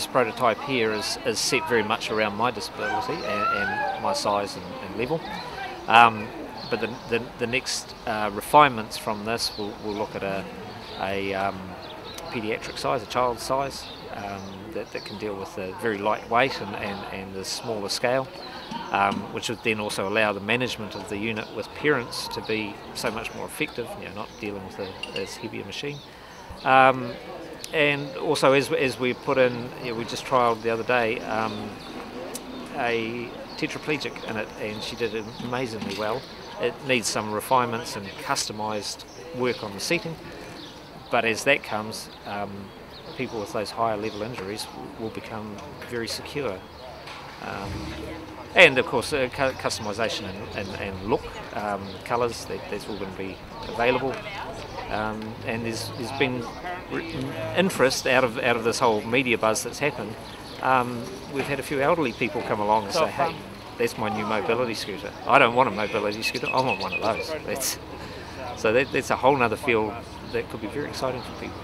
this prototype here is, is set very much around my disability and, and my size and, and level. Um, but the, the, the next uh, refinements from this will, will look at a, a um, pediatric size, a child size, um, that, that can deal with the very lightweight and, and, and the smaller scale, um, which would then also allow the management of the unit with parents to be so much more effective, you know, not dealing with a, as this heavier machine. Um, and also, as, as we put in, know, we just trialled the other day um, a tetraplegic in it, and she did amazingly well. It needs some refinements and customised work on the seating, but as that comes, um, people with those higher level injuries will become very secure. Um, and of course, uh, cu- customisation and, and, and look, um, colours, that, that's all going to be available. Um, and there's, there's been interest out of out of this whole media buzz that's happened. Um, we've had a few elderly people come along and say, "Hey, that's my new mobility scooter. I don't want a mobility scooter. I want one of those." That's, so that, that's a whole other field that could be very exciting for people.